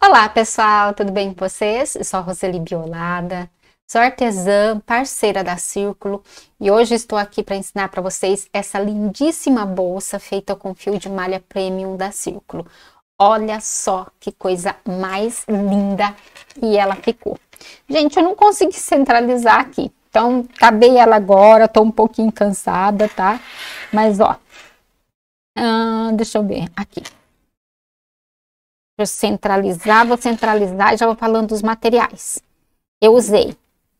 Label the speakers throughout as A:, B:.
A: Olá pessoal, tudo bem com vocês? Eu sou a Roseli Biolada, sou artesã, parceira da Círculo e hoje estou aqui para ensinar para vocês essa lindíssima bolsa feita com fio de malha premium da Círculo. Olha só que coisa mais linda que ela ficou. Gente, eu não consegui centralizar aqui, então acabei ela agora, tô um pouquinho cansada, tá? Mas ó, ah, deixa eu ver aqui eu centralizar, vou centralizar e já vou falando dos materiais. Eu usei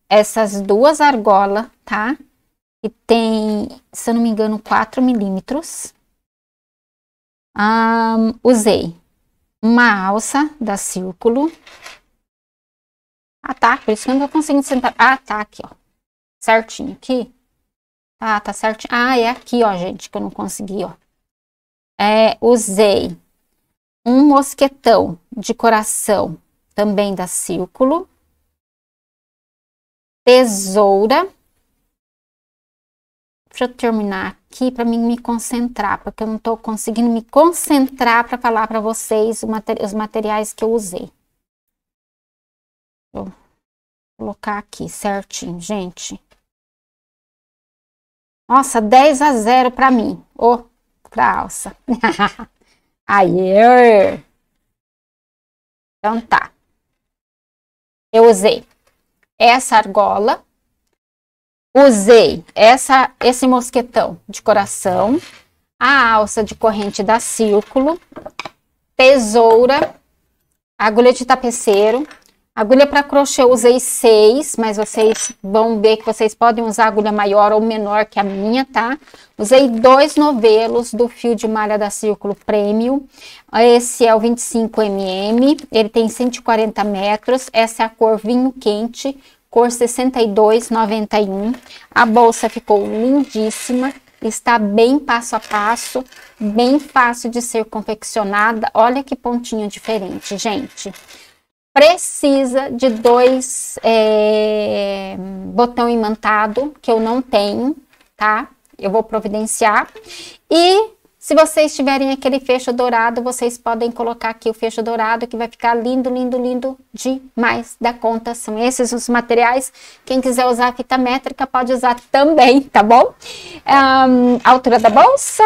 A: essas duas argolas, tá? Que tem, se eu não me engano, 4 milímetros. Um, usei uma alça da Círculo. Ah, tá, por isso que eu não tô conseguindo sentar. Ah, tá, aqui, ó. Certinho aqui. Ah, tá certinho. Ah, é aqui, ó, gente, que eu não consegui, ó. É, usei um mosquetão de coração, também da Círculo, tesoura. Deixa eu terminar aqui para mim me concentrar, porque eu não estou conseguindo me concentrar para falar para vocês os materiais que eu usei. Vou colocar aqui certinho, gente. Nossa, 10 a 0 para mim. Ô, oh, pra alça. Aí. Então tá. Eu usei essa argola, usei essa, esse mosquetão de coração, a alça de corrente da círculo, tesoura, agulha de tapeceiro, Agulha para crochê eu usei seis, mas vocês vão ver que vocês podem usar agulha maior ou menor que a minha, tá? Usei dois novelos do fio de malha da Círculo Premium. Esse é o 25mm, ele tem 140 metros. Essa é a cor vinho quente, cor 62,91. A bolsa ficou lindíssima, está bem passo a passo, bem fácil de ser confeccionada. Olha que pontinho diferente, gente precisa de dois é, botão imantado, que eu não tenho, tá? Eu vou providenciar. E se vocês tiverem aquele fecho dourado, vocês podem colocar aqui o fecho dourado, que vai ficar lindo, lindo, lindo demais da conta. São esses os materiais. Quem quiser usar fita métrica pode usar também, tá bom? Um, altura da bolsa.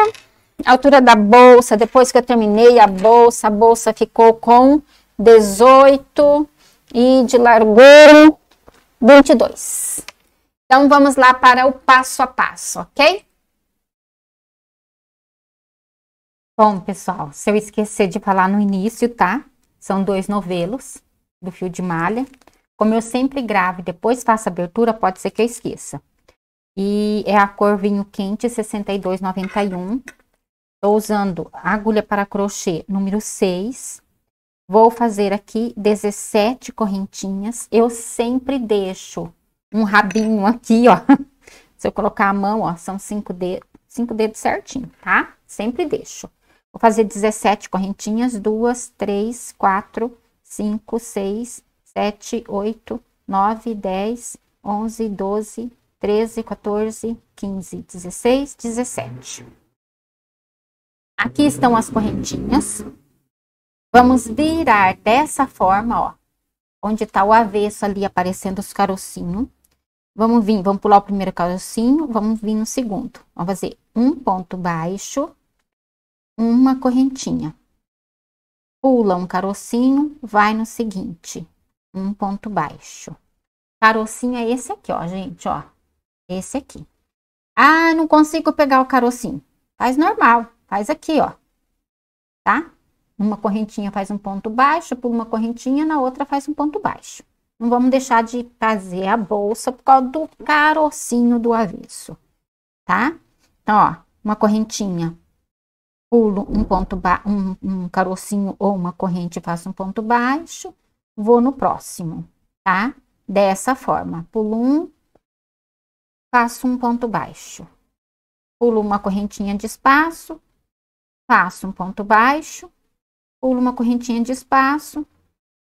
A: Altura da bolsa, depois que eu terminei a bolsa, a bolsa ficou com 18 e de largura 22. Então, vamos lá para o passo a passo, ok? Bom, pessoal, se eu esquecer de falar no início, tá? São dois novelos do fio de malha. Como eu sempre gravo e depois faço abertura, pode ser que eu esqueça. E é a cor vinho quente 6291. Estou usando agulha para crochê número 6 Vou fazer aqui 17 correntinhas. Eu sempre deixo um rabinho aqui, ó. Se eu colocar a mão, ó, são cinco dedos, cinco dedos certinho, tá? Sempre deixo. Vou fazer 17 correntinhas, duas, três, quatro, cinco, seis, sete, oito, nove, dez, onze, doze, treze, 14, 15, 16, 17. Aqui estão as correntinhas. Vamos virar dessa forma, ó. Onde tá o avesso ali aparecendo os carocinhos. Vamos vir, vamos pular o primeiro carocinho, vamos vir no segundo. Vamos fazer um ponto baixo, uma correntinha. Pula um carocinho, vai no seguinte, um ponto baixo. Carocinho é esse aqui, ó, gente, ó. Esse aqui. Ah, não consigo pegar o carocinho. Faz normal, faz aqui, ó. Tá? Uma correntinha faz um ponto baixo, por uma correntinha, na outra faz um ponto baixo. Não vamos deixar de fazer a bolsa por causa do carocinho do avesso, tá? Então, ó, uma correntinha, pulo um ponto ba um, um carocinho ou uma corrente, faço um ponto baixo, vou no próximo, tá? Dessa forma, pulo um, faço um ponto baixo, pulo uma correntinha de espaço, faço um ponto baixo, pulo uma correntinha de espaço,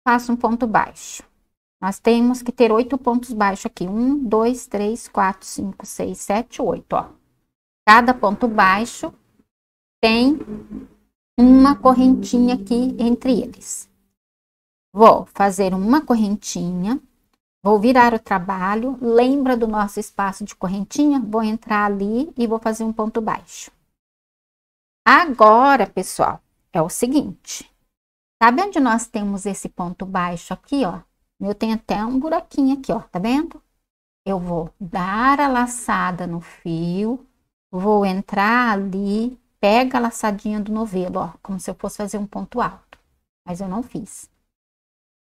A: faço um ponto baixo. Nós temos que ter oito pontos baixos aqui. Um, dois, três, quatro, cinco, seis, sete, oito, ó. Cada ponto baixo tem uma correntinha aqui entre eles. Vou fazer uma correntinha, vou virar o trabalho, lembra do nosso espaço de correntinha? Vou entrar ali e vou fazer um ponto baixo. Agora, pessoal, é o seguinte, sabe onde nós temos esse ponto baixo aqui, ó? Eu tenho até um buraquinho aqui, ó, tá vendo? Eu vou dar a laçada no fio, vou entrar ali, pega a laçadinha do novelo, ó, como se eu fosse fazer um ponto alto, mas eu não fiz.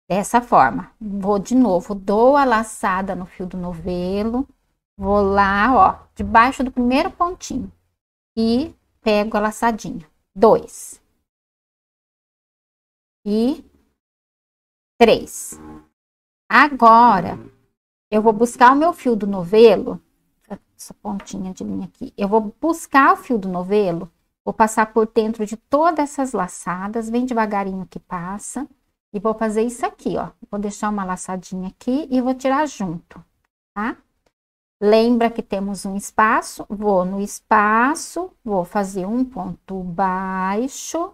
A: Dessa forma, vou de novo, dou a laçada no fio do novelo, vou lá, ó, debaixo do primeiro pontinho e pego a laçadinha. Dois. E três. Agora, eu vou buscar o meu fio do novelo, essa pontinha de linha aqui. Eu vou buscar o fio do novelo, vou passar por dentro de todas essas laçadas, bem devagarinho que passa, e vou fazer isso aqui, ó. Vou deixar uma laçadinha aqui e vou tirar junto, tá? Lembra que temos um espaço, vou no espaço, vou fazer um ponto baixo,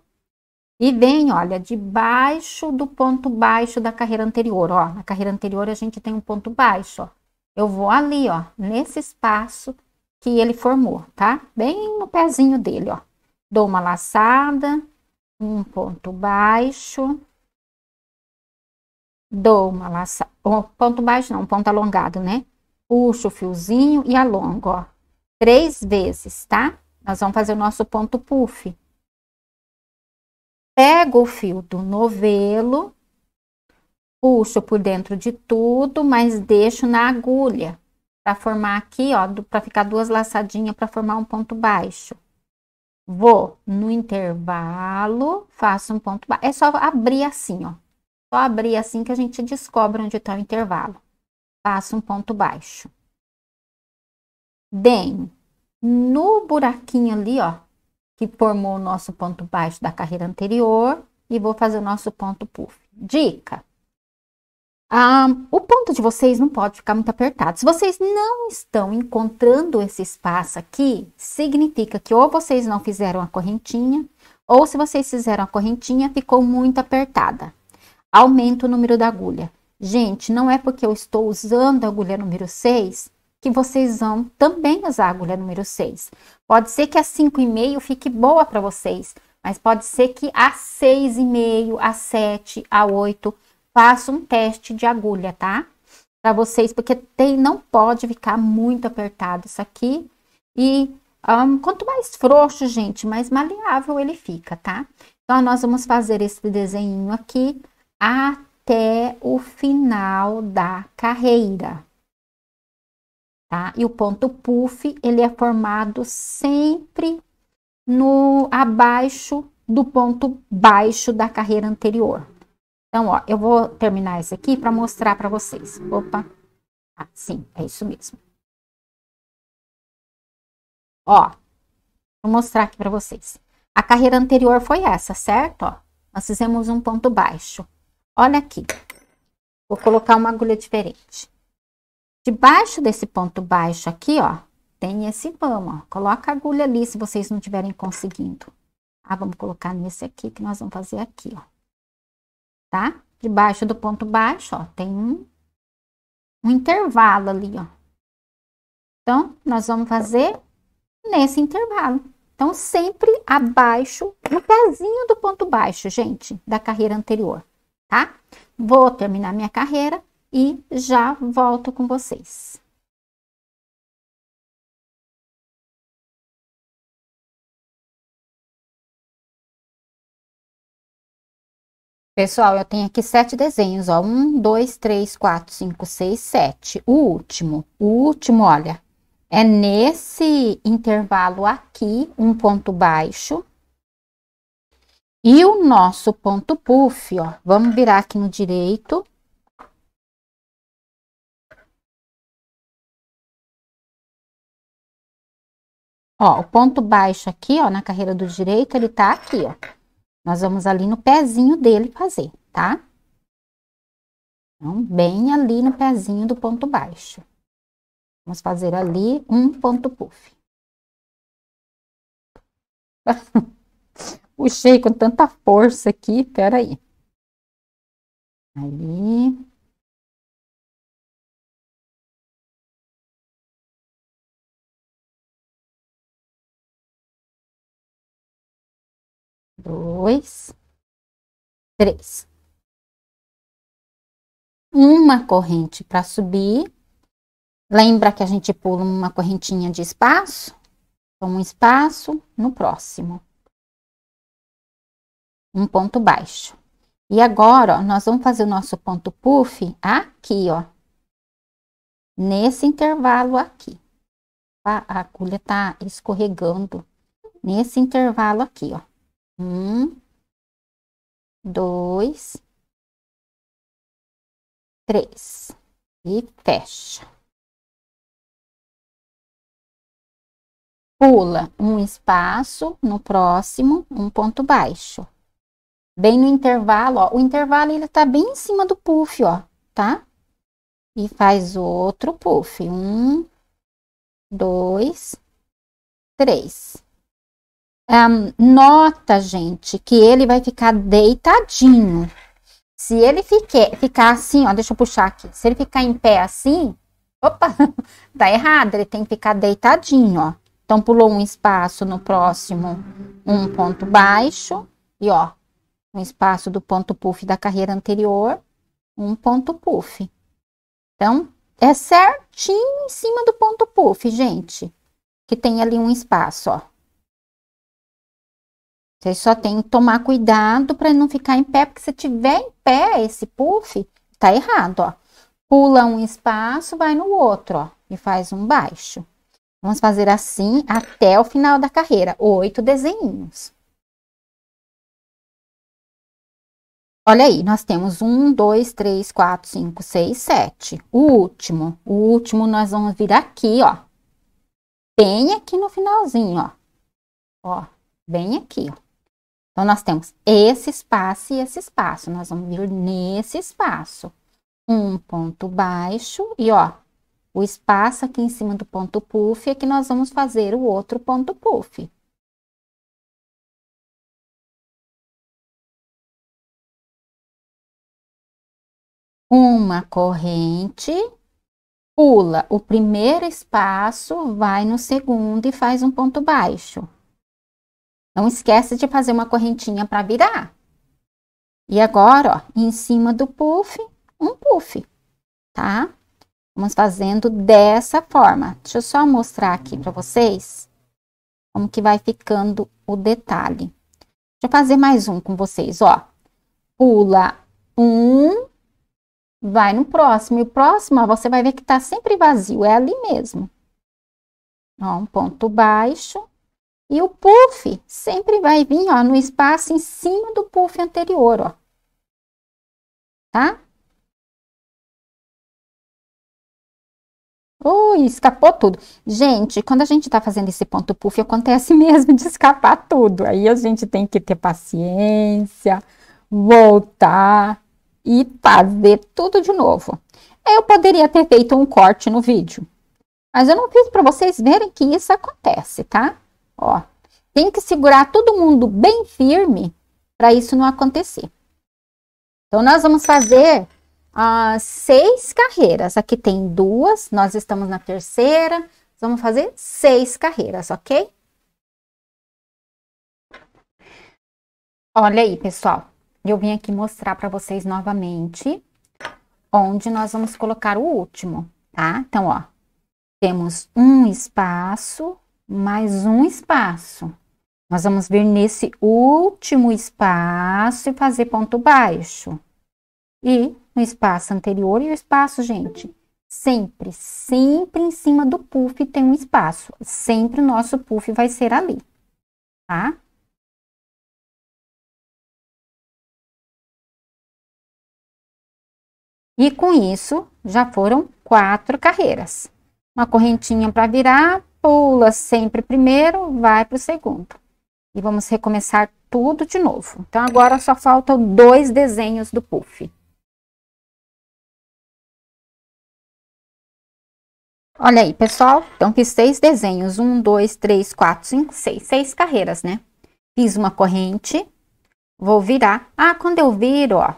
A: e vem, olha, debaixo do ponto baixo da carreira anterior, ó. Na carreira anterior a gente tem um ponto baixo, ó. Eu vou ali, ó, nesse espaço que ele formou, tá? Bem no pezinho dele, ó. Dou uma laçada, um ponto baixo. Dou uma laçada, um ponto baixo não, um ponto alongado, né? Puxo o fiozinho e alongo, ó. Três vezes, tá? Nós vamos fazer o nosso ponto puff pego o fio do novelo, puxo por dentro de tudo, mas deixo na agulha para formar aqui, ó, para ficar duas laçadinhas para formar um ponto baixo. Vou no intervalo, faço um ponto baixo. É só abrir assim, ó. Só abrir assim que a gente descobre onde está o intervalo. Faço um ponto baixo. Bem, no buraquinho ali, ó, que formou o nosso ponto baixo da carreira anterior e vou fazer o nosso ponto puff. Dica: um, o ponto de vocês não pode ficar muito apertado. Se vocês não estão encontrando esse espaço aqui, significa que ou vocês não fizeram a correntinha, ou se vocês fizeram a correntinha, ficou muito apertada. Aumenta o número da agulha. Gente, não é porque eu estou usando a agulha número 6 que vocês vão também usar a agulha número 6. Pode ser que a 5,5 fique boa para vocês, mas pode ser que a 6,5, a 7, a 8 faça um teste de agulha, tá? Para vocês, porque tem, não pode ficar muito apertado isso aqui. E um, quanto mais frouxo, gente, mais maleável ele fica, tá? Então, nós vamos fazer esse desenho aqui até o final da carreira tá? E o ponto puff, ele é formado sempre no abaixo do ponto baixo da carreira anterior. Então, ó, eu vou terminar esse aqui para mostrar para vocês. Opa. Ah, sim, é isso mesmo. Ó, vou mostrar aqui para vocês. A carreira anterior foi essa, certo? Ó, nós fizemos um ponto baixo. Olha aqui. Vou colocar uma agulha diferente. Debaixo desse ponto baixo aqui, ó, tem esse vamos, ó. Coloca a agulha ali se vocês não estiverem conseguindo. Ah, vamos colocar nesse aqui que nós vamos fazer aqui, ó. Tá? Debaixo do ponto baixo, ó, tem um, um intervalo ali, ó. Então, nós vamos fazer nesse intervalo. Então, sempre abaixo, no pezinho do ponto baixo, gente, da carreira anterior, tá? Vou terminar minha carreira e já volto com vocês. Pessoal, eu tenho aqui sete desenhos, ó. Um, dois, três, quatro, cinco, seis, sete. O último, o último, olha, é nesse intervalo aqui, um ponto baixo. E o nosso ponto puff, ó, vamos virar aqui no direito. Ó, o ponto baixo aqui, ó, na carreira do direito, ele tá aqui, ó. Nós vamos ali no pezinho dele fazer, tá? Então, bem ali no pezinho do ponto baixo. Vamos fazer ali um ponto puff. Puxei com tanta força aqui, peraí. Aí. Dois, três. Uma corrente para subir. Lembra que a gente pula uma correntinha de espaço? Um espaço no próximo. Um ponto baixo. E agora, ó, nós vamos fazer o nosso ponto puff aqui, ó. Nesse intervalo aqui. A agulha tá escorregando. Nesse intervalo aqui, ó. Um, dois, três. E fecha. Pula um espaço no próximo, um ponto baixo bem no intervalo, ó. O intervalo ele tá bem em cima do puff, ó, tá? E faz outro puff. Um, dois, três. Um, nota, gente, que ele vai ficar deitadinho. Se ele fique, ficar assim, ó, deixa eu puxar aqui. Se ele ficar em pé assim, opa, tá errado. Ele tem que ficar deitadinho, ó. Então, pulou um espaço no próximo, um ponto baixo. E, ó, no espaço do ponto puff da carreira anterior, um ponto puff. Então, é certinho em cima do ponto puff, gente, que tem ali um espaço, ó. Vocês só tem que tomar cuidado para não ficar em pé, porque se tiver em pé esse puff, tá errado, ó. Pula um espaço, vai no outro, ó, e faz um baixo. Vamos fazer assim até o final da carreira, oito desenhinhos. Olha aí, nós temos um, dois, três, quatro, cinco, seis, sete. O último, o último nós vamos vir aqui, ó. Bem aqui no finalzinho, ó. Ó, bem aqui, ó. Então, nós temos esse espaço e esse espaço. Nós vamos vir nesse espaço. Um ponto baixo e, ó, o espaço aqui em cima do ponto puff é que nós vamos fazer o outro ponto puff. uma corrente, pula o primeiro espaço, vai no segundo e faz um ponto baixo. Não esquece de fazer uma correntinha para virar. E agora, ó, em cima do puff, um puff, tá? Vamos fazendo dessa forma. Deixa eu só mostrar aqui para vocês como que vai ficando o detalhe. Deixa eu fazer mais um com vocês, ó. Pula um, vai no próximo. E o próximo, ó, você vai ver que tá sempre vazio, é ali mesmo. Ó, um ponto baixo. E o puff sempre vai vir, ó, no espaço em cima do puff anterior, ó. Tá? Ui, escapou tudo. Gente, quando a gente tá fazendo esse ponto puff, acontece mesmo de escapar tudo. Aí a gente tem que ter paciência, voltar e fazer tudo de novo. Eu poderia ter feito um corte no vídeo, mas eu não fiz para vocês verem que isso acontece, tá? Ó, tem que segurar todo mundo bem firme para isso não acontecer. Então, nós vamos fazer seis carreiras. Aqui tem duas, nós estamos na terceira. Vamos fazer seis carreiras, ok? Olha aí, pessoal eu vim aqui mostrar para vocês novamente onde nós vamos colocar o último, tá? Então, ó, temos um espaço, mais um espaço. Nós vamos vir nesse último espaço e fazer ponto baixo. E no espaço anterior e o espaço, gente, sempre, sempre em cima do puff tem um espaço. Sempre o nosso puff vai ser ali, tá? E com isso, já foram quatro carreiras. Uma correntinha para virar, pula sempre primeiro, vai para o segundo. E vamos recomeçar tudo de novo. Então, agora só faltam dois desenhos do puff. Olha aí, pessoal. Então, fiz seis desenhos. Um, dois, três, quatro, cinco, seis. Seis carreiras, né? Fiz uma corrente. Vou virar. Ah, quando eu viro, ó,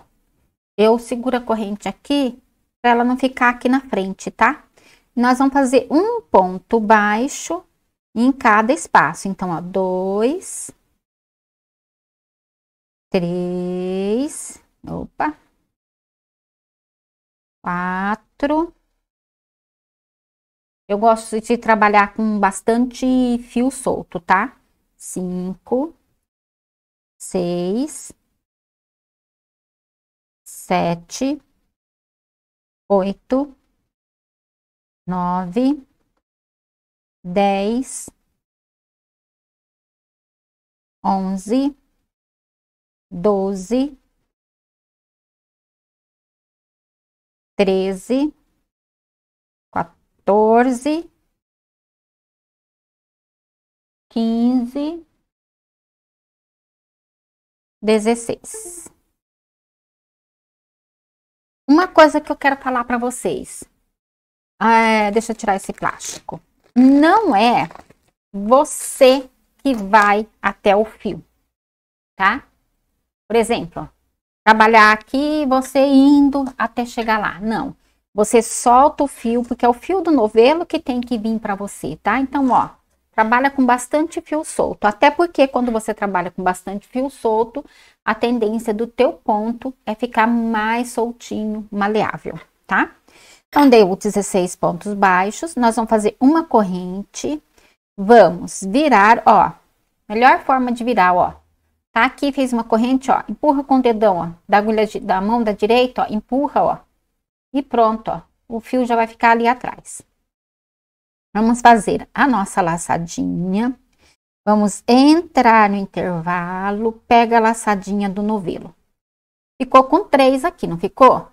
A: eu seguro a corrente aqui para ela não ficar aqui na frente, tá? Nós vamos fazer um ponto baixo em cada espaço. Então, ó, dois, três, opa, quatro. Eu gosto de trabalhar com bastante fio solto, tá? Cinco, seis, sete, oito, nove, dez, onze, doze, treze, quatorze, quinze, dezesseis. Uma coisa que eu quero falar para vocês. É, deixa eu tirar esse plástico. Não é você que vai até o fio, tá? Por exemplo, trabalhar aqui, você indo até chegar lá. Não. Você solta o fio, porque é o fio do novelo que tem que vir para você, tá? Então, ó, trabalha com bastante fio solto. Até porque quando você trabalha com bastante fio solto, a tendência do teu ponto é ficar mais soltinho, maleável, tá? Então, deu 16 pontos baixos, nós vamos fazer uma corrente, vamos virar, ó, melhor forma de virar, ó, tá aqui, fez uma corrente, ó, empurra com o dedão, ó, da agulha de, da mão da direita, ó, empurra, ó, e pronto, ó, o fio já vai ficar ali atrás. Vamos fazer a nossa laçadinha. Vamos entrar no intervalo, pega a laçadinha do novelo. Ficou com três aqui, não ficou?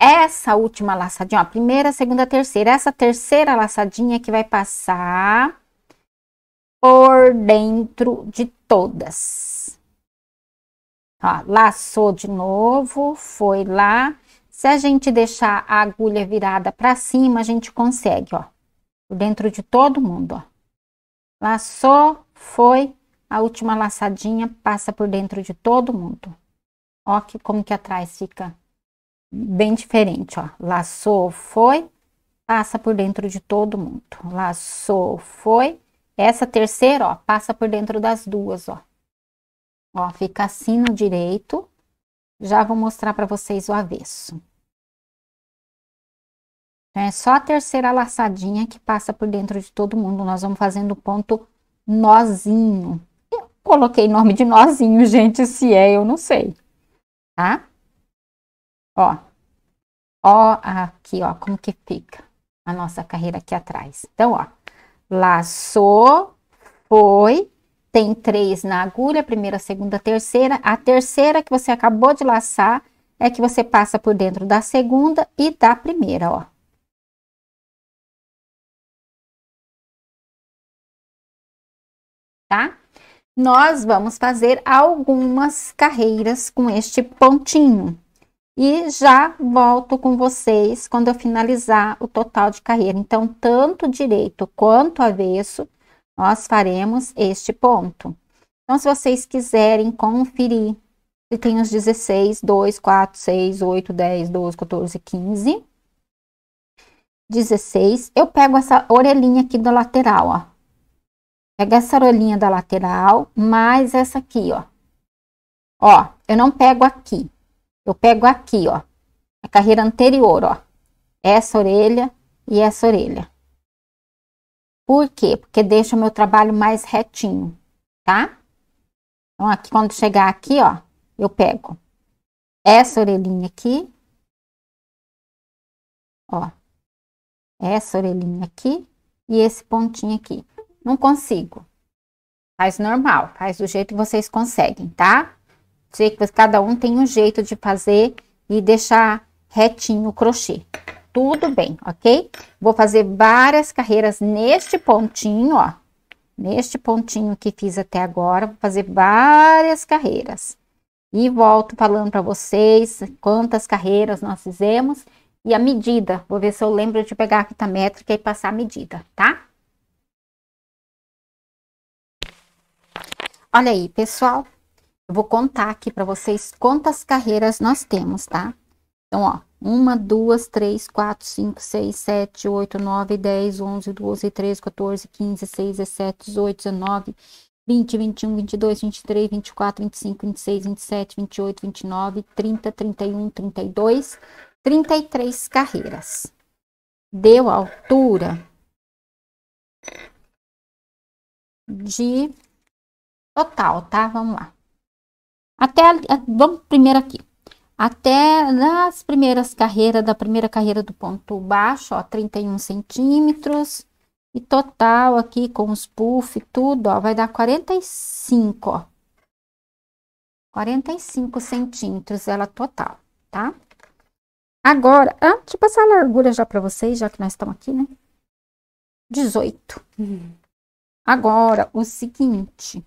A: Essa última laçadinha, ó, primeira, segunda, terceira. Essa terceira laçadinha que vai passar por dentro de todas. Ó, laçou de novo, foi lá. Se a gente deixar a agulha virada para cima, a gente consegue, ó por dentro de todo mundo, ó. Laçou, foi, a última laçadinha passa por dentro de todo mundo. Ó que como que atrás fica bem diferente, ó. Laçou, foi, passa por dentro de todo mundo. Laçou, foi. Essa terceira, ó, passa por dentro das duas, ó. Ó, fica assim no direito. Já vou mostrar para vocês o avesso. É só a terceira laçadinha que passa por dentro de todo mundo. Nós vamos fazendo ponto nozinho. Eu coloquei nome de nozinho, gente, se é, eu não sei. Tá? Ó. Ó, aqui, ó, como que fica a nossa carreira aqui atrás. Então, ó, laçou, foi, tem três na agulha, primeira, segunda, terceira. A terceira que você acabou de laçar é que você passa por dentro da segunda e da primeira, ó. tá? Nós vamos fazer algumas carreiras com este pontinho. E já volto com vocês quando eu finalizar o total de carreira. Então, tanto direito quanto avesso, nós faremos este ponto. Então, se vocês quiserem conferir, se tem os 16, 2, 4, 6, 8, 10, 12, 14, 15. 16, eu pego essa orelhinha aqui da lateral, ó. Pega essa rolinha da lateral, mais essa aqui, ó. Ó, eu não pego aqui. Eu pego aqui, ó. A carreira anterior, ó. Essa orelha e essa orelha. Por quê? Porque deixa o meu trabalho mais retinho, tá? Então, aqui, quando chegar aqui, ó, eu pego essa orelhinha aqui. Ó. Essa orelhinha aqui e esse pontinho aqui. Não consigo. Faz normal, faz do jeito que vocês conseguem, tá? Sei que cada um tem um jeito de fazer e deixar retinho o crochê. Tudo bem, ok? Vou fazer várias carreiras neste pontinho, ó. Neste pontinho que fiz até agora, vou fazer várias carreiras. E volto falando para vocês quantas carreiras nós fizemos e a medida. Vou ver se eu lembro de pegar a fita métrica e passar a medida, tá? Olha aí, pessoal, eu vou contar aqui para vocês quantas carreiras nós temos, tá? Então, ó, uma, duas, três, quatro, cinco, seis, sete, oito, nove, dez, onze, doze, treze, 14, 15, 16, 17, 18, 19, 20, 21, 22, 23, 24, 25, 26, 27, 28, 29, 30, 31, 32, 33 carreiras. Deu altura de total, tá? Vamos lá. Até, vamos primeiro aqui. Até nas primeiras carreiras, da primeira carreira do ponto baixo, ó, 31 centímetros. E total aqui com os puff e tudo, ó, vai dar 45, ó. 45 centímetros ela total, tá? Agora, ah, deixa eu passar a largura já para vocês, já que nós estamos aqui, né? 18. Uhum. Agora, o seguinte,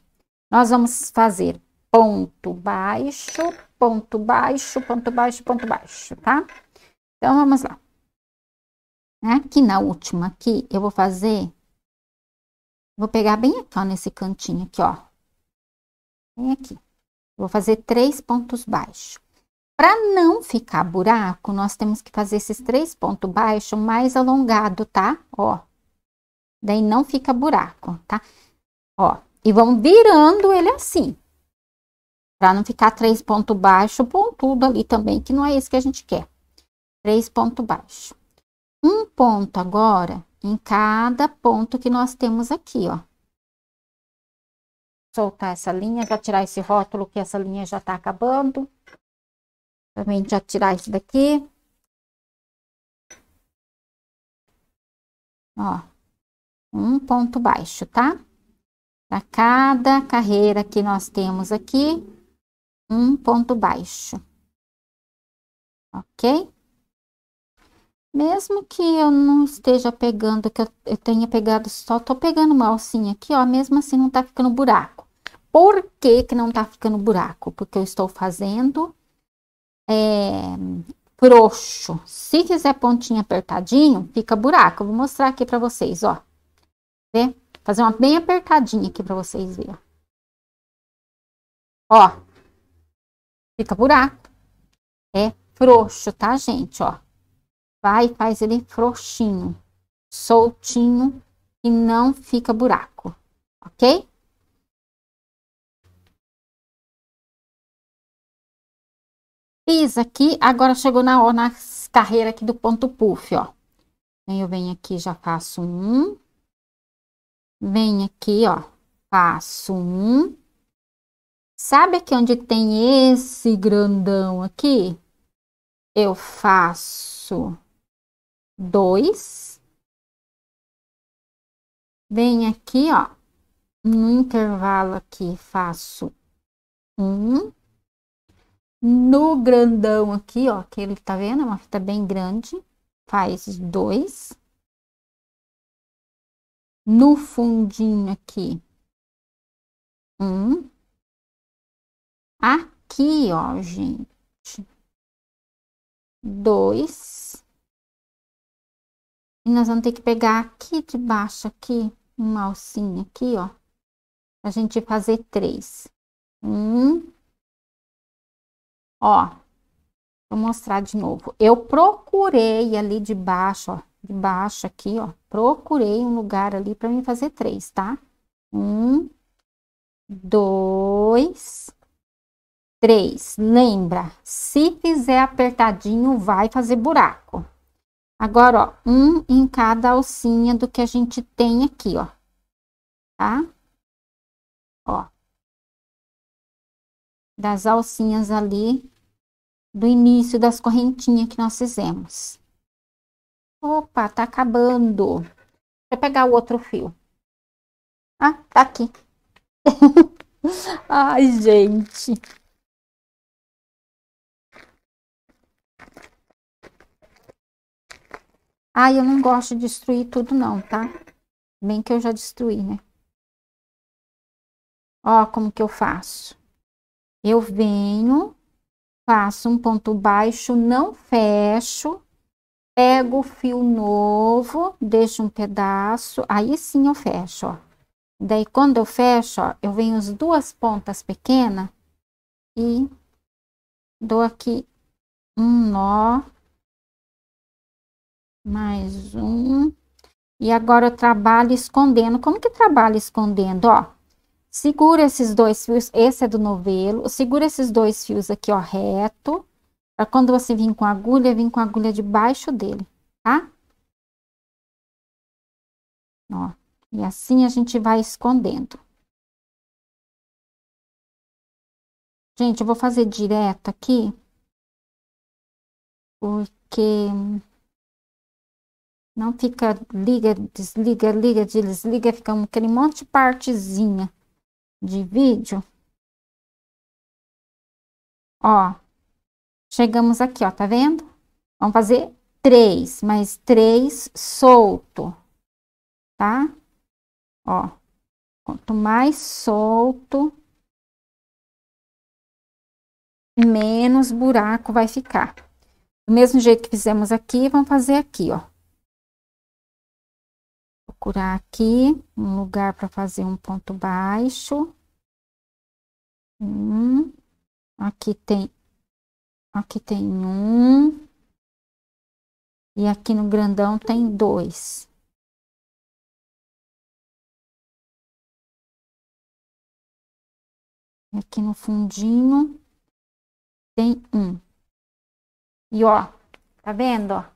A: nós vamos fazer ponto baixo, ponto baixo, ponto baixo, ponto baixo, tá? Então, vamos lá. Aqui na última, aqui, eu vou fazer... Vou pegar bem aqui, ó, nesse cantinho aqui, ó. Bem aqui. Vou fazer três pontos baixos. Para não ficar buraco, nós temos que fazer esses três pontos baixos mais alongado, tá? Ó. Daí não fica buraco, tá? Ó. E vamos virando ele assim. Para não ficar três pontos baixos, pontudo ali também, que não é isso que a gente quer. Três pontos baixos. Um ponto agora em cada ponto que nós temos aqui, ó. Soltar essa linha, já tirar esse rótulo, que essa linha já tá acabando. Também já tirar isso daqui. Ó, um ponto baixo, tá? Para cada carreira que nós temos aqui, um ponto baixo. Ok? Mesmo que eu não esteja pegando, que eu, eu tenha pegado, só tô pegando uma alcinha aqui, ó, mesmo assim não tá ficando buraco. Por que que não tá ficando buraco? Porque eu estou fazendo é, frouxo. Se fizer pontinho apertadinho, fica buraco. Eu vou mostrar aqui para vocês, ó. Vê? Fazer uma bem apertadinha aqui para vocês verem. Ó. Fica buraco. É frouxo, tá, gente? Ó. Vai e faz ele frouxinho, soltinho e não fica buraco, ok? Fiz aqui, agora chegou na, na carreira aqui do ponto puff, ó. Eu venho aqui, já faço um. Venho aqui, ó, faço um. Sabe aqui onde tem esse grandão aqui? Eu faço dois. Venho aqui, ó, no intervalo aqui, faço um. No grandão aqui, ó, que ele tá vendo, é uma fita bem grande, faz dois. No fundinho aqui, um. Aqui, ó, gente, dois. E nós vamos ter que pegar aqui de baixo, aqui, uma alcinha aqui, ó, a gente fazer três. Um, Ó, vou mostrar de novo. Eu procurei ali de baixo, ó, de baixo aqui, ó, procurei um lugar ali para mim fazer três, tá? Um, dois, três. Lembra, se fizer apertadinho, vai fazer buraco. Agora, ó, um em cada alcinha do que a gente tem aqui, ó. Tá? Ó. Das alcinhas ali do início das correntinhas que nós fizemos. Opa, tá acabando. Deixa eu pegar o outro fio. Ah, tá aqui. Ai, gente. Ai, eu não gosto de destruir tudo não, tá? Bem que eu já destruí, né? Ó, como que eu faço. Eu venho faço um ponto baixo, não fecho, pego o fio novo, deixo um pedaço, aí sim eu fecho, ó. Daí, quando eu fecho, ó, eu venho as duas pontas pequenas e dou aqui um nó, mais um. E agora eu trabalho escondendo. Como que trabalho escondendo? Ó, segura esses dois fios, esse é do novelo, segura esses dois fios aqui, ó, reto, para quando você vir com agulha, vir com agulha debaixo dele, tá? Ó, e assim a gente vai escondendo. Gente, eu vou fazer direto aqui, porque não fica liga, desliga, liga, desliga, fica aquele monte de partezinha de vídeo. Ó, chegamos aqui, ó, tá vendo? Vamos fazer três, mais três solto, tá? Ó, quanto mais solto, menos buraco vai ficar. Do mesmo jeito que fizemos aqui, vamos fazer aqui, ó. Procurar aqui um lugar para fazer um ponto baixo. Um. Aqui tem, aqui tem um. E aqui no grandão tem dois. Aqui no fundinho tem um. E ó, tá vendo, ó?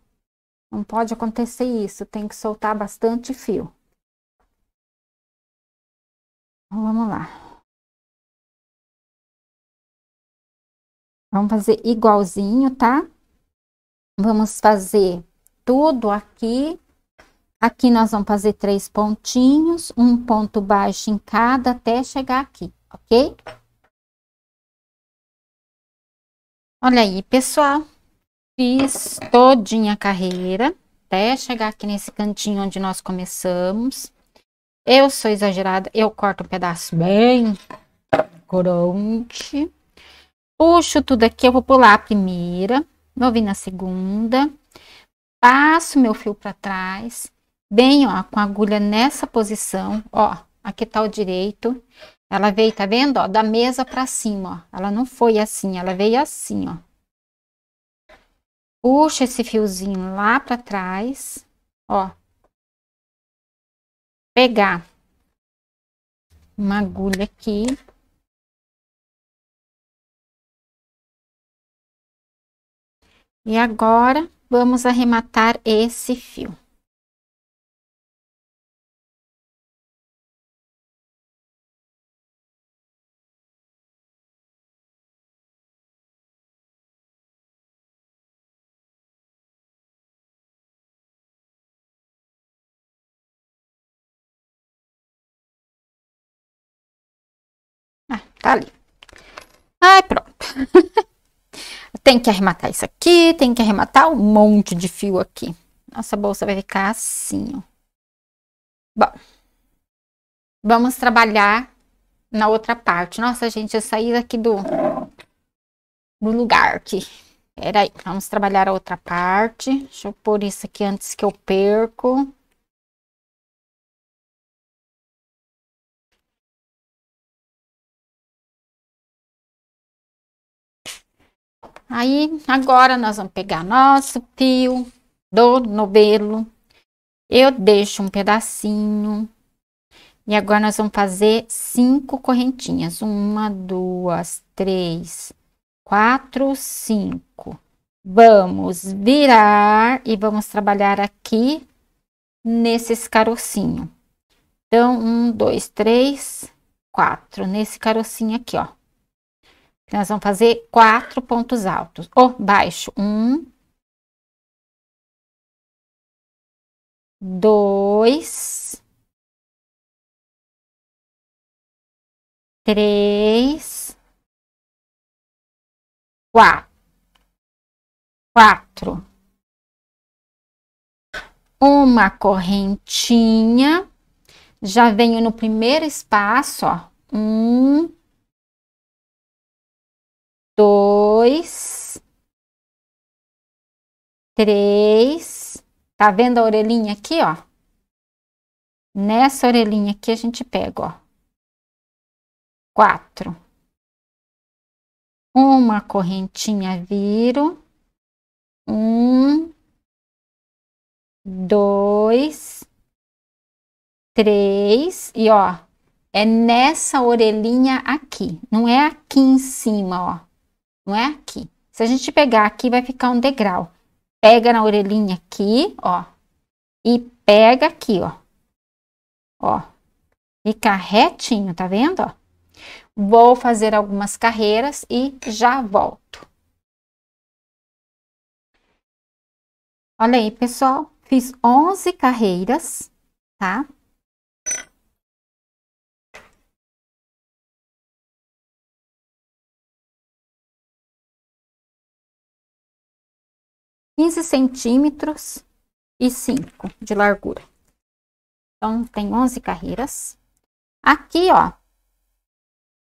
A: Não pode acontecer isso, tem que soltar bastante fio. Então, vamos lá. Vamos fazer igualzinho, tá? Vamos fazer tudo aqui. Aqui nós vamos fazer três pontinhos, um ponto baixo em cada até chegar aqui, ok? Olha aí, pessoal. Fiz todinha a carreira, até chegar aqui nesse cantinho onde nós começamos. Eu sou exagerada, eu corto um pedaço bem grande. Puxo tudo aqui, eu vou pular a primeira, vou vir na segunda. Passo meu fio para trás, bem, ó, com a agulha nessa posição, ó, aqui tá o direito. Ela veio, tá vendo, ó, da mesa para cima, ó. Ela não foi assim, ela veio assim, ó. Puxa esse fiozinho lá para trás, ó. Pegar uma agulha aqui. E agora, vamos arrematar esse fio. Ali. Ai, pronto. tem que arrematar isso aqui, tem que arrematar um monte de fio aqui. Nossa bolsa vai ficar assim, ó. Bom, vamos trabalhar na outra parte. Nossa, gente, eu saí daqui do, do lugar aqui. Peraí, vamos trabalhar a outra parte. Deixa eu pôr isso aqui antes que eu perco. Aí, agora nós vamos pegar nosso fio do novelo. Eu deixo um pedacinho. E agora nós vamos fazer cinco correntinhas. Uma, duas, três, quatro, cinco. Vamos virar e vamos trabalhar aqui nesses carocinho. Então, um, dois, três, quatro. Nesse carocinho aqui, ó. Nós vamos fazer quatro pontos altos. Ou baixo. Um. Dois. Três. Quatro. Quatro. Uma correntinha. Já venho no primeiro espaço, ó. Um dois, três. Tá vendo a orelhinha aqui, ó? Nessa orelhinha aqui a gente pega, ó. Quatro. Uma correntinha viro. Um, dois, três. E ó, é nessa orelhinha aqui, não é aqui em cima, ó não é aqui. Se a gente pegar aqui, vai ficar um degrau. Pega na orelhinha aqui, ó, e pega aqui, ó, ó, fica retinho, tá vendo, ó? Vou fazer algumas carreiras e já volto. Olha aí, pessoal, fiz 11 carreiras, tá? Quinze centímetros e cinco de largura. Então, tem 11 carreiras. Aqui, ó,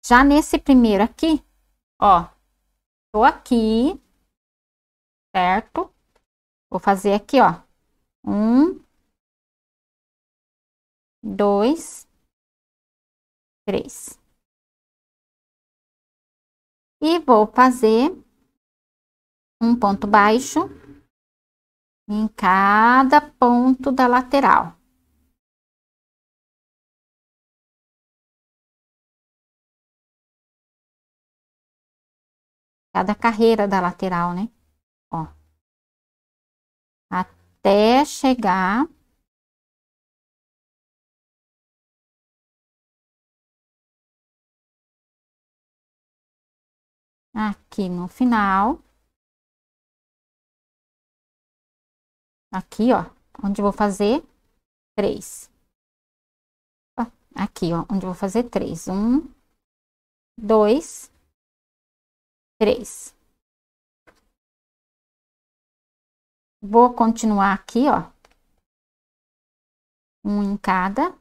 A: já nesse primeiro aqui, ó, tô aqui, certo? Vou fazer aqui, ó, um, dois, três. E vou fazer um ponto baixo em cada ponto da lateral. Cada carreira da lateral, né? Ó. Até chegar aqui no final. Aqui, ó, onde vou fazer três. Aqui, ó, onde vou fazer três. Um, dois, três. Vou continuar aqui, ó. Um em cada.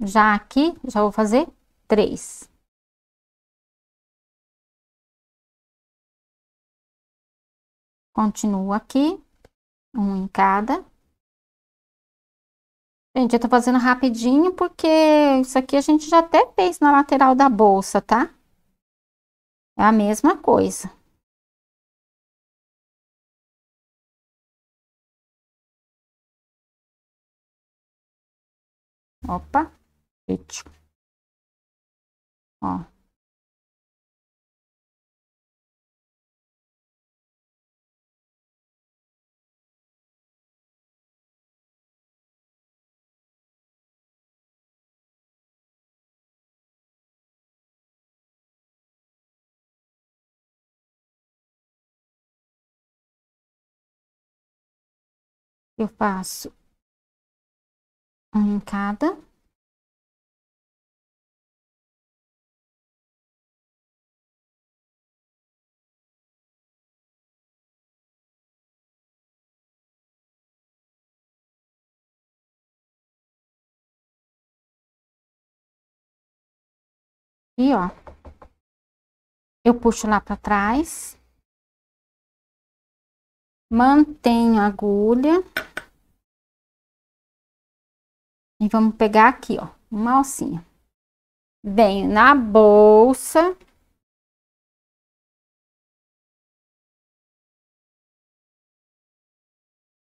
A: Já aqui, já vou fazer três. Continuo aqui, um em cada. Gente, eu tô fazendo rapidinho porque isso aqui a gente já até fez na lateral da bolsa, tá? É a mesma coisa. Opa, ó. eu faço um em cada. E ó, eu puxo lá para trás mantenho a agulha. E vamos pegar aqui, ó, uma alcinha. Venho na bolsa.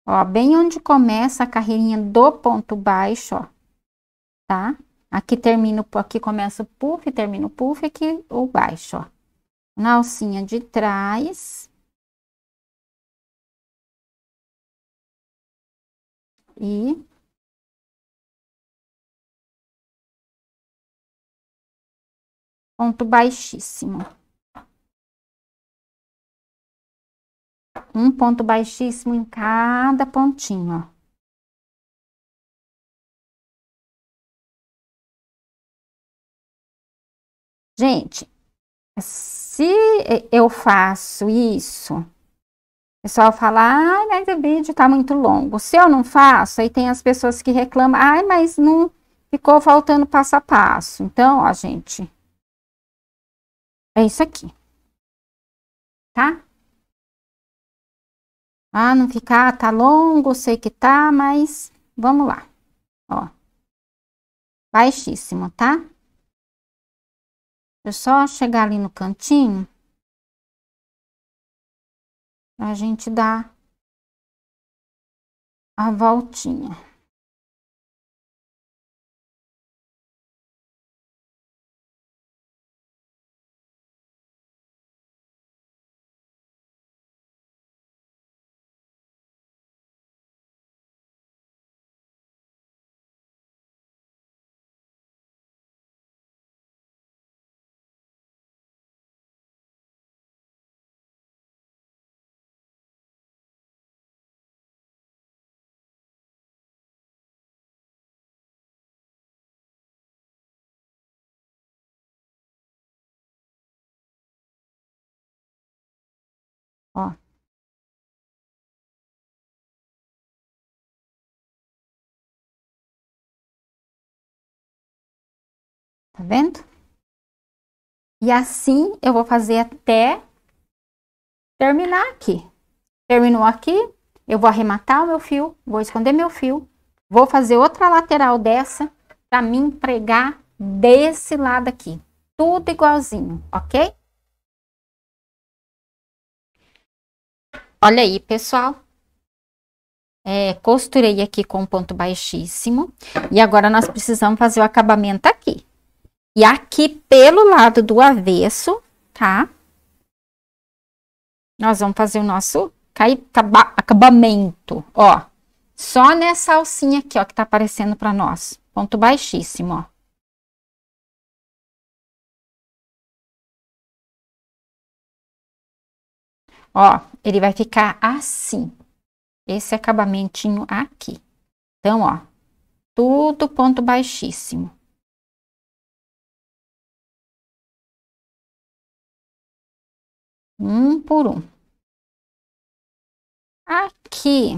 A: Ó, bem onde começa a carreirinha do ponto baixo, ó, tá? Aqui termino, aqui começa o puff, termino o puff, aqui o baixo, ó. Na alcinha de trás. e ponto baixíssimo. Um ponto baixíssimo em cada pontinho, ó. Gente, se eu faço isso o pessoal fala, ai, mas o vídeo tá muito longo. Se eu não faço, aí tem as pessoas que reclamam, ai, mas não ficou faltando passo a passo. Então, ó, gente, é isso aqui. Tá? Ah, não ficar, tá longo, sei que tá, mas vamos lá. Ó. Baixíssimo, tá? É só chegar ali no cantinho. A gente dá a voltinha. Tá vendo? E assim eu vou fazer até terminar aqui. Terminou aqui, eu vou arrematar o meu fio, vou esconder meu fio, vou fazer outra lateral dessa para mim pregar desse lado aqui. Tudo igualzinho, ok? Olha aí, pessoal. É, costurei aqui com ponto baixíssimo. E agora nós precisamos fazer o acabamento aqui. E aqui pelo lado do avesso, tá? Nós vamos fazer o nosso acabamento, ó. Só nessa alcinha aqui, ó, que tá aparecendo para nós. Ponto baixíssimo, ó. Ó, ele vai ficar assim. Esse acabamentinho aqui. Então, ó, tudo ponto baixíssimo. Um por um. Aqui,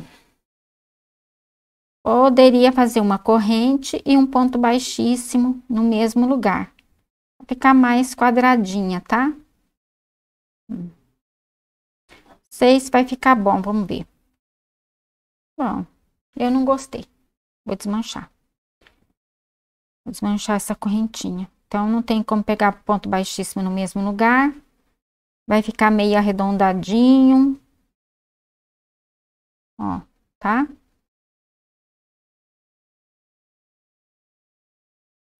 A: poderia fazer uma corrente e um ponto baixíssimo no mesmo lugar. Vai ficar mais quadradinha, tá? Sei se vai ficar bom, vamos ver. Bom, eu não gostei. Vou desmanchar. Vou desmanchar essa correntinha. Então, não tem como pegar ponto baixíssimo no mesmo lugar. Vai ficar meio arredondadinho. Ó, tá?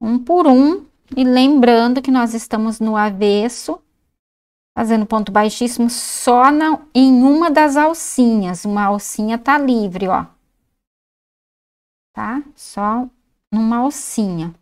A: Um por um. E lembrando que nós estamos no avesso fazendo ponto baixíssimo só na, em uma das alcinhas. Uma alcinha tá livre, ó. Tá? Só numa alcinha.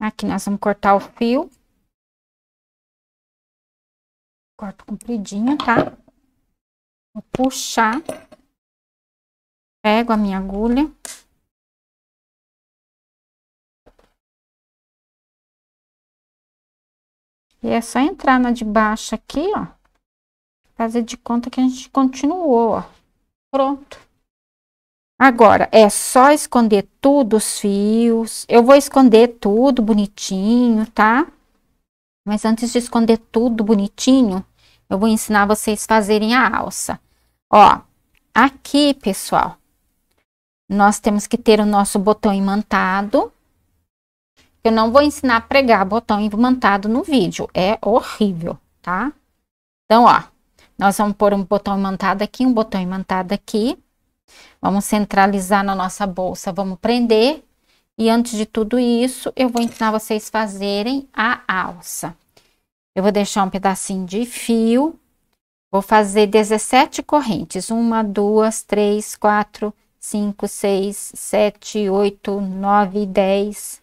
A: Aqui nós vamos cortar o fio. Corto compridinho, tá? Vou puxar. Pego a minha agulha. E é só entrar na de baixo aqui, ó. Fazer de conta que a gente continuou, ó. Pronto. Agora, é só esconder tudo os fios. Eu vou esconder tudo bonitinho, tá? Mas antes de esconder tudo bonitinho, eu vou ensinar vocês fazerem a alça. Ó, aqui, pessoal, nós temos que ter o nosso botão imantado. Eu não vou ensinar a pregar botão imantado no vídeo, é horrível, tá? Então, ó, nós vamos pôr um botão imantado aqui, um botão imantado aqui. Vamos centralizar na nossa bolsa, vamos prender. E antes de tudo isso, eu vou ensinar vocês fazerem a alça. Eu vou deixar um pedacinho de fio. Vou fazer 17 correntes. Uma, duas, três, quatro, cinco, seis, sete, oito, nove, dez,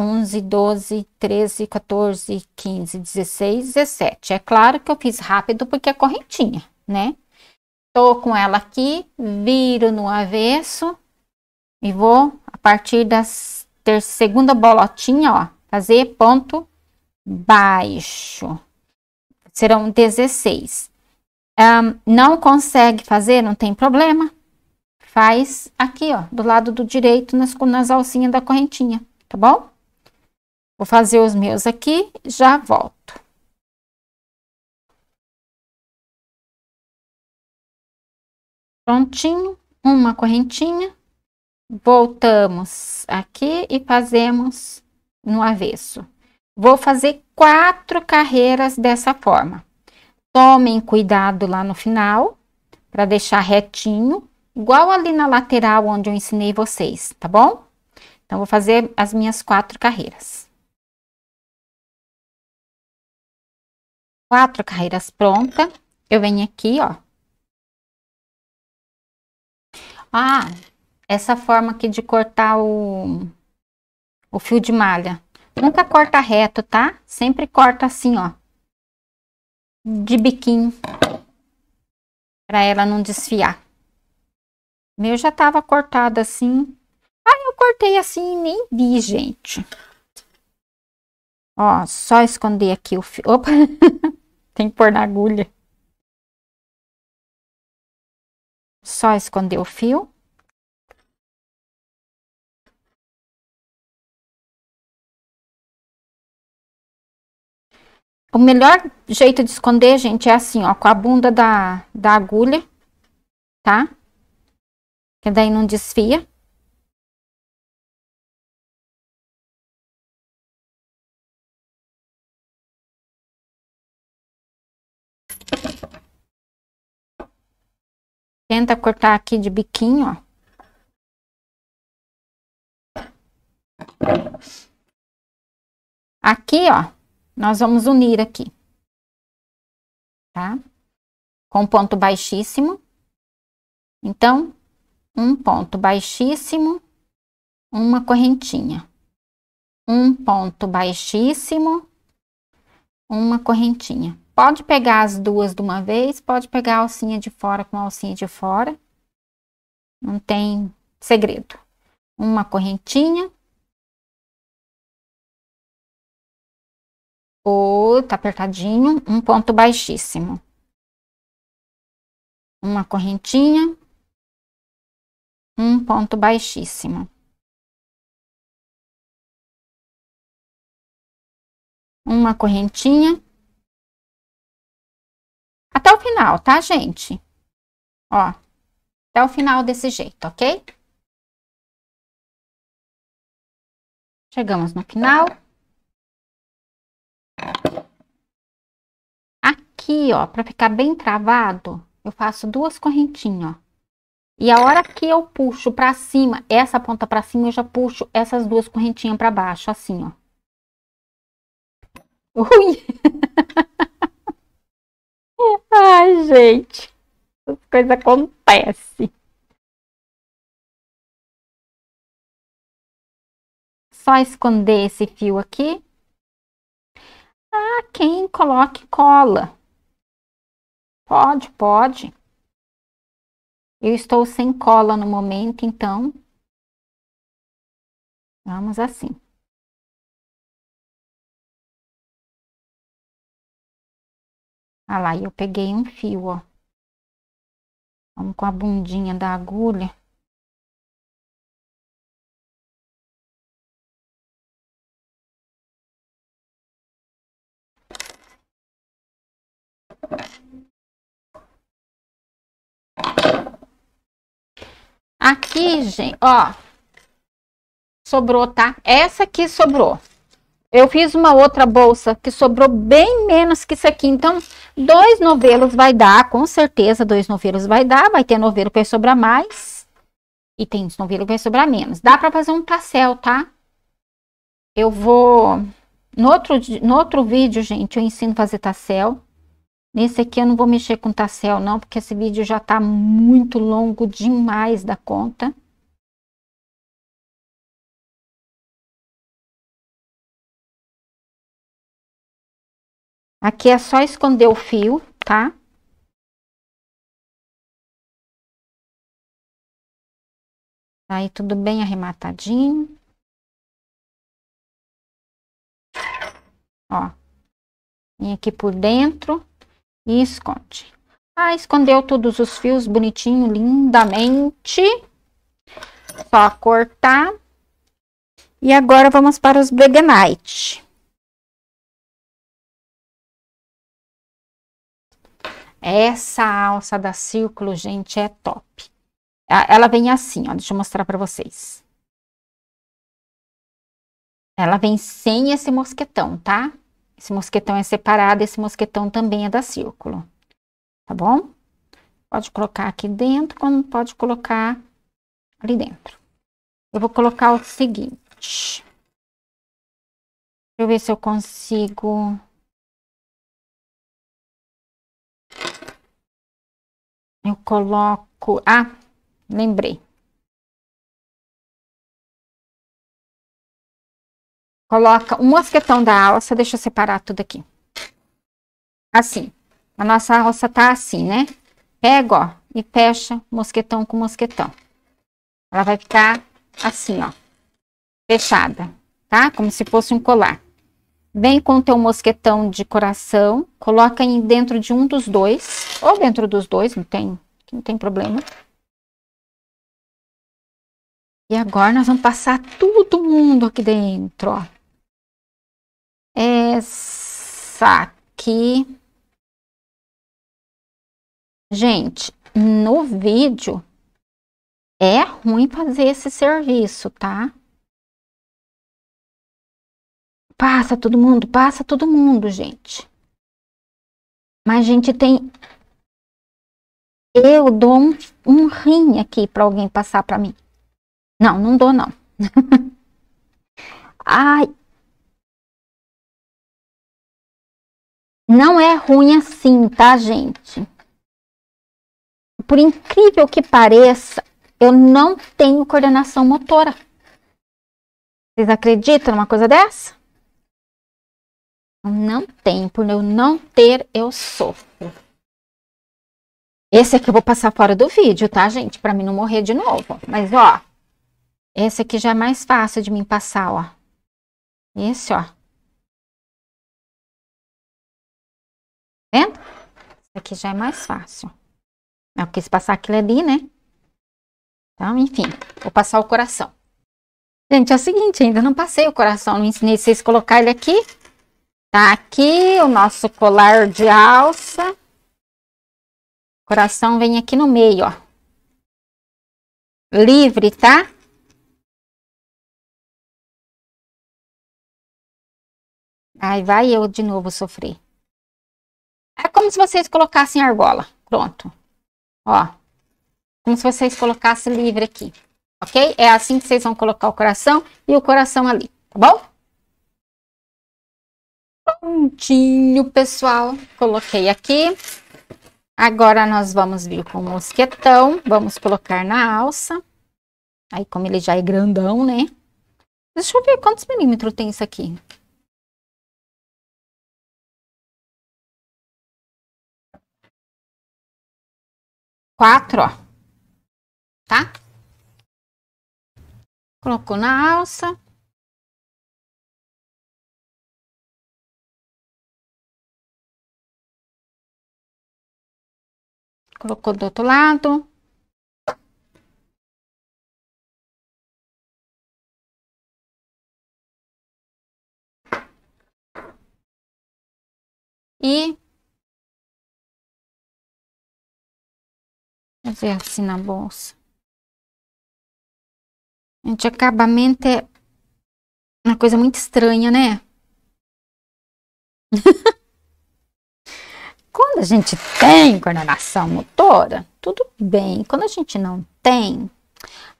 A: onze, doze, treze, 14, 15, 16, 17. É claro que eu fiz rápido porque é correntinha, né? Tô com ela aqui, viro no avesso e vou, a partir da segunda bolotinha, ó, fazer ponto baixo. Serão 16. Um, não consegue fazer, não tem problema. Faz aqui, ó, do lado do direito, nas, nas alcinhas da correntinha, tá bom? Vou fazer os meus aqui, já volto. Prontinho, uma correntinha. Voltamos aqui e fazemos no avesso. Vou fazer quatro carreiras dessa forma. Tomem cuidado lá no final, para deixar retinho, igual ali na lateral onde eu ensinei vocês, tá bom? Então, vou fazer as minhas quatro carreiras. Quatro carreiras pronta. Eu venho aqui, ó. Ah, essa forma aqui de cortar o, o fio de malha. Nunca corta reto, tá? Sempre corta assim, ó. De biquinho. Pra ela não desfiar. Meu já tava cortado assim. Ah, eu cortei assim e nem vi, gente. Ó, só esconder aqui o fio. Opa! Tem que pôr na agulha. Só esconder o fio. O melhor jeito de esconder, gente, é assim, ó, com a bunda da, da agulha, tá? Que daí não desfia. Tenta cortar aqui de biquinho, ó. Aqui, ó, nós vamos unir aqui, tá? Com ponto baixíssimo. Então, um ponto baixíssimo, uma correntinha. Um ponto baixíssimo, uma correntinha. Pode pegar as duas de uma vez, pode pegar a alcinha de fora com a alcinha de fora. Não tem segredo. Uma correntinha, ou tá apertadinho, um ponto baixíssimo. Uma correntinha, um ponto baixíssimo. Uma correntinha. Até o final, tá, gente? Ó, até o final desse jeito, ok? Chegamos no final. Aqui, ó, para ficar bem travado, eu faço duas correntinhas, ó. E a hora que eu puxo para cima, essa ponta para cima, eu já puxo essas duas correntinhas para baixo, assim, ó. Ui! Ai, gente. As coisas acontecem. Só esconder esse fio aqui. Ah, quem coloque cola. Pode, pode. Eu estou sem cola no momento, então. Vamos assim. Ah lá, eu peguei um fio, ó. Vamos com a bundinha da agulha. Aqui, gente, ó. Sobrou, tá? Essa aqui sobrou. Eu fiz uma outra bolsa que sobrou bem menos que isso aqui. Então, dois novelos vai dar, com certeza, dois novelos vai dar. Vai ter novelo que vai sobrar mais. E tem novelo que vai sobrar menos. Dá pra fazer um tassel, tá? Eu vou... No outro, no outro vídeo, gente, eu ensino a fazer tassel. Nesse aqui eu não vou mexer com tassel não, porque esse vídeo já tá muito longo demais da conta. Aqui é só esconder o fio, tá? tá? Aí tudo bem arrematadinho. Ó. Vem aqui por dentro e esconde. Ah, escondeu todos os fios bonitinho, lindamente. Só cortar. E agora vamos para os Breganite. Essa alça da Círculo, gente, é top. Ela vem assim, ó, deixa eu mostrar para vocês. Ela vem sem esse mosquetão, tá? Esse mosquetão é separado, esse mosquetão também é da Círculo. Tá bom? Pode colocar aqui dentro, como pode colocar ali dentro. Eu vou colocar o seguinte. Deixa eu ver se eu consigo Eu coloco. Ah, lembrei. Coloca o mosquetão da alça, deixa eu separar tudo aqui. Assim. A nossa alça tá assim, né? Pega, ó, e fecha mosquetão com mosquetão. Ela vai ficar assim, ó. Fechada, tá? Como se fosse um colar. Vem com o teu mosquetão de coração, coloca em dentro de um dos dois, ou dentro dos dois, não tem, não tem problema. E agora nós vamos passar todo mundo aqui dentro, ó. Essa aqui. Gente, no vídeo é ruim fazer esse serviço, tá? Passa todo mundo, passa todo mundo, gente. Mas a gente tem. Eu dou um, um rim aqui para alguém passar para mim. Não, não dou, não. Ai. Não é ruim assim, tá, gente? Por incrível que pareça, eu não tenho coordenação motora. Vocês acreditam numa coisa dessa? Não tem, por eu não ter, eu sofro. Esse aqui eu vou passar fora do vídeo, tá, gente? Pra mim não morrer de novo. Mas, ó, esse aqui já é mais fácil de mim passar, ó. Esse, ó. Vendo? Esse aqui já é mais fácil. Eu quis passar aquilo ali, né? Então, enfim, vou passar o coração. Gente, é o seguinte, ainda não passei o coração, não ensinei vocês a colocar ele aqui. Tá aqui o nosso colar de alça. Coração vem aqui no meio, ó. Livre, tá? Aí vai eu de novo sofrer. É como se vocês colocassem argola. Pronto. Ó. Como se vocês colocassem livre aqui. Ok? É assim que vocês vão colocar o coração e o coração ali. Tá bom? Prontinho, pessoal. Coloquei aqui. Agora, nós vamos vir com o mosquetão. Vamos colocar na alça. Aí, como ele já é grandão, né? Deixa eu ver quantos milímetros tem isso aqui. Quatro, ó. Tá? Colocou na alça. Colocou do outro lado. E fazer assim na bolsa. Gente, acabamento é uma coisa muito estranha, né? Quando a gente tem coordenação motora, tudo bem. Quando a gente não tem,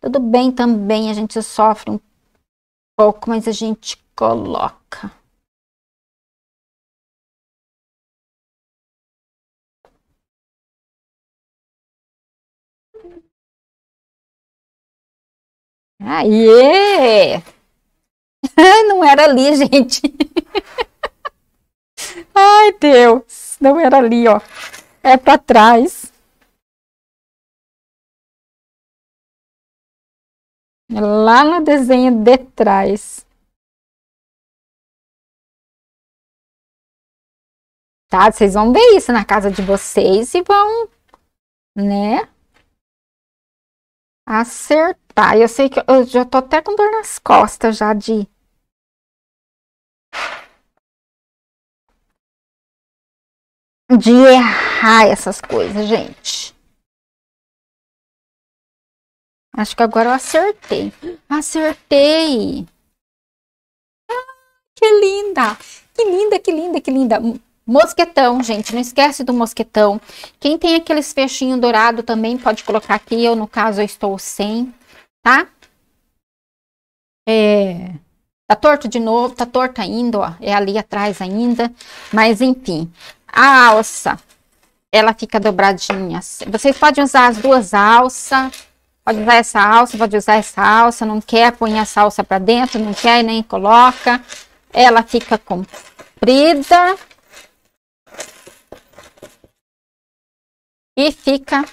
A: tudo bem também, a gente sofre um pouco, mas a gente coloca. Aê! Não era ali, gente. Ai, Deus. Não era ali, ó. É para trás. Lá no desenho de trás. Tá? Vocês vão ver isso na casa de vocês e vão, né? Acertar. Eu sei que eu já tô até com dor nas costas já de... De errar essas coisas, gente. Acho que agora eu acertei. Acertei! Ah, que linda! Que linda, que linda, que linda! Mosquetão, gente, não esquece do mosquetão. Quem tem aqueles fechinhos dourado também pode colocar aqui. Eu, no caso, eu estou sem, tá? É... Tá torto de novo, tá torto ainda, ó. É ali atrás ainda. Mas, enfim. A alça, ela fica dobradinha. Vocês podem usar as duas alças. Pode usar essa alça, pode usar essa alça. Não quer, põe essa alça pra dentro. Não quer, nem coloca. Ela fica comprida e fica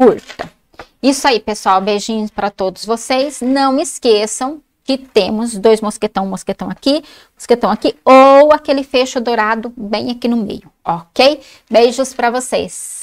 A: curta. Isso aí, pessoal. Beijinhos para todos vocês. Não esqueçam que temos dois mosquetão, mosquetão aqui, mosquetão aqui, ou aquele fecho dourado bem aqui no meio, ok? Beijos para vocês.